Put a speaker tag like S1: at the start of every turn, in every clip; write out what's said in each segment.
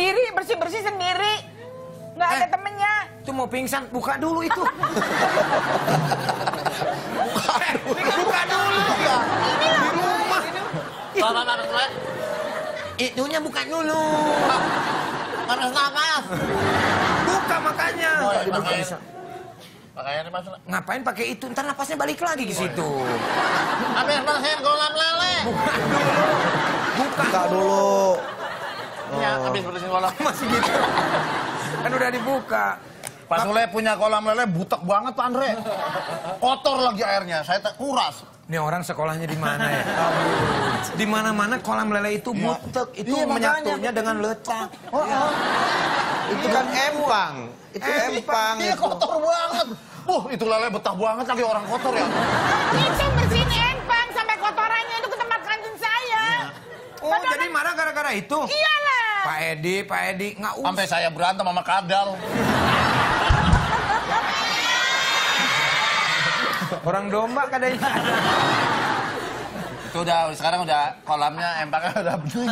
S1: sendiri, bersih-bersih sendiri. Nggak ada
S2: Eh.
S1: temennya.
S2: Itu mau pingsan, buka dulu itu. Eh, buka dulu. Di rumah. Itunya buka dulu.
S3: Panas napas.
S2: Buka makanya.
S3: Oh.
S2: Ngapain pakai itu? Ntar napasnya balik lagi ke situ.
S3: Habis bersihin kolam lele.
S2: Buka
S4: Buka dulu.
S3: Habis bersihin kolam.
S2: Masih gitu. Kan udah dibuka.
S5: Pak Sule punya kolam lele butek banget Pak Andre. Kotor lagi airnya, saya tak kuras.
S2: Ini orang sekolahnya di mana ya? Di mana-mana kolam lele itu butek, itu
S4: Iya, makanya.
S2: menyatunya dengan letak.
S4: Itu kan empang. Itu empang
S5: Iya
S4: itu.
S5: kotor banget. Uh, itu lele betah banget lagi orang kotor ya.
S1: Itu bersihin empang sampai kotorannya itu ke tempat kantin saya.
S2: Oh, jadi marah gara-gara itu?
S1: Iyalah.
S2: Pak Edi, Pak Edi, nggak usah.
S5: Sampai saya berantem sama kadal.
S2: Orang domba kadang
S5: Itu udah sekarang udah kolamnya empangnya udah bening.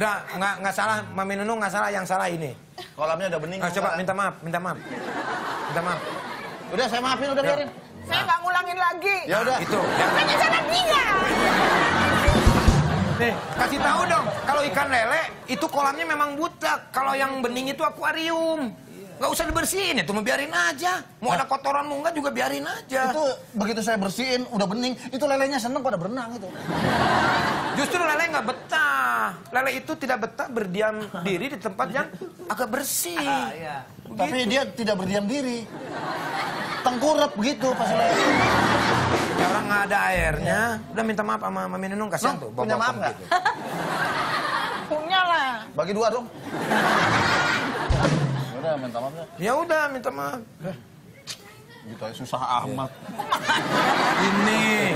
S2: Udah, nggak nggak salah, Mami Nunung nggak salah, yang salah ini.
S5: Kolamnya udah bening.
S2: Ah, coba minta maaf, minta maaf. Minta maaf.
S5: Udah saya maafin udah biarin.
S1: Saya nggak ngulangin lagi.
S5: Ya udah.
S2: Itu. Ya.
S1: Kan di sana dia.
S2: Nih, kasih tahu dong, kalau ikan lele itu kolamnya memang butek. Kalau yang bening itu akuarium. Nggak usah dibersihin, itu mau biarin aja. Mau ada kotoran mau nggak juga biarin aja.
S5: Itu begitu saya bersihin udah bening, itu lelenya seneng pada berenang itu.
S2: Justru lele nggak betah. Lele itu tidak betah berdiam diri di tempat yang agak bersih.
S5: Tapi dia tidak berdiam diri. Tengkurap begitu pas lele.
S2: Ya orang nggak ada airnya. Udah minta maaf sama Mami Nunung kasihan tuh.
S5: punya
S2: bawa
S5: maaf
S2: kom
S5: nggak?
S2: gitu.
S5: Bagi dua dong. Udah minta maaf ya.
S2: Ya udah minta maaf.
S5: Gitu susah amat.
S2: Ini